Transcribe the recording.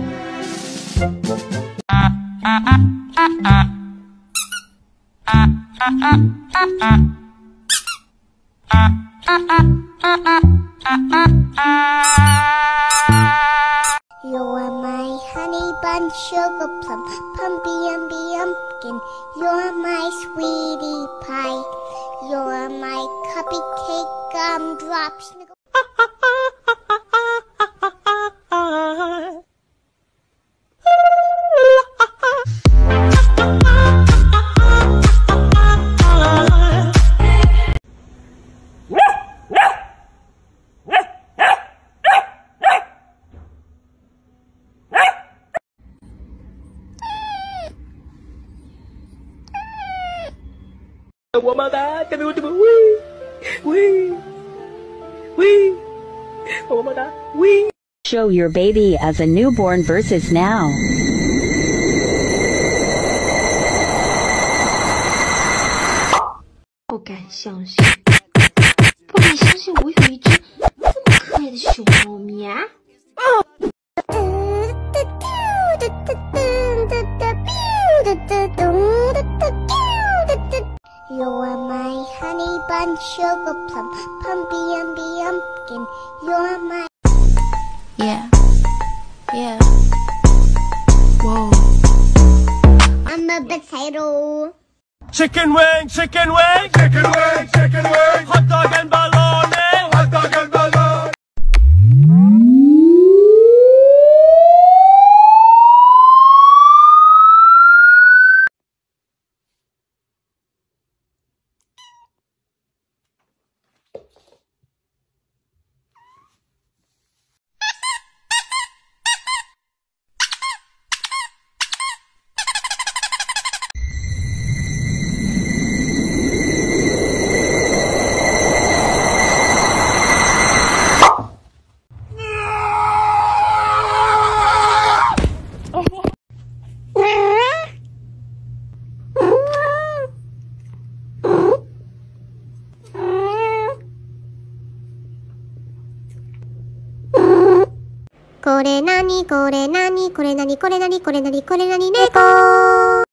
You are my honey bun, sugar plum, pumpy umby umpkin. You are my sweetie pie. You are my cupcake gumdrops. gumdrop. Sniggle. Show your baby as a newborn versus now. 不敢相信，不敢相信我有一只 You're my honey bun, sugar plum, pumpy umby umpkin. You're my Yeah, yeah. Whoa. I'm a potato. Chicken wing, chicken wing, chicken wing, chicken wing, hot dog and bologna, これなにこれなにこれなにこれなにこれなにこれなに猫